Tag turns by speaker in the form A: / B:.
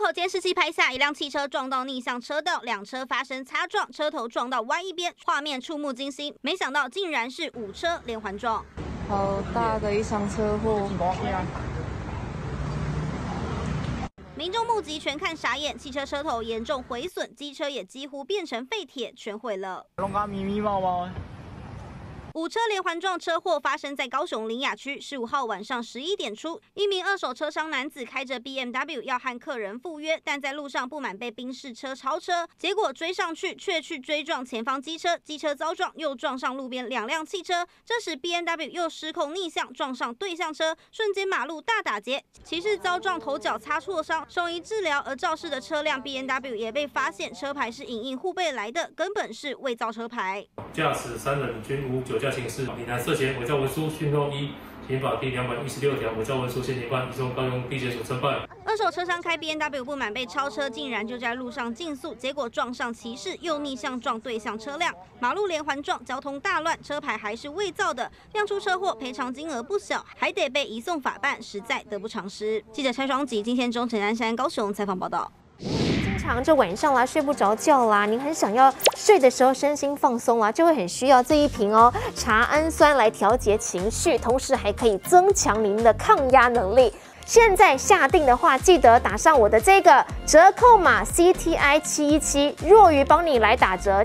A: 口监视器拍下一辆汽车撞到逆向车道，两车发生擦撞，车头撞到歪一边，画面触目惊心。没想到竟然是五车连环撞，
B: 好大的一场车祸！
A: 民众目击全看傻眼，汽车车头严重毁损，机车也几乎变成废铁，全毁了。五车连环撞车祸发生在高雄林雅区，十五号晚上十一点出，一名二手车商男子开着 B M W 要和客人赴约，但在路上不满被宾士车超车，结果追上去却去追撞前方机车，机车遭撞又撞上路边两辆汽车，这时 B M W 又失控逆向撞上对向车，瞬间马路大打劫，骑士遭撞头脚擦挫伤，送医治疗，而肇事的车辆 B M W 也被发现车牌是影印护背来的，根本是伪造车牌。
C: 驾驶三人均无酒驾刑事，以南涉嫌伪造文书，讯动一刑法第两百一十六条伪造文书现行犯，移送高雄地检署侦办。
A: 二手车商开 B N W 不满被超车，竟然就在路上竞速，结果撞上骑士，又逆向撞对向车辆，马路连环撞，交通大乱，车牌还是伪造的，亮出车祸赔偿金额不小，还得被移送法办，实在得不偿失。记者蔡双吉今天中城南山高雄采访报道。
D: 常就晚上啦睡不着觉啦，你很想要睡的时候身心放松啦，就会很需要这一瓶哦茶氨酸来调节情绪，同时还可以增强您的抗压能力。现在下定的话，记得打上我的这个折扣码 C T I 七一七，若鱼帮你来打折。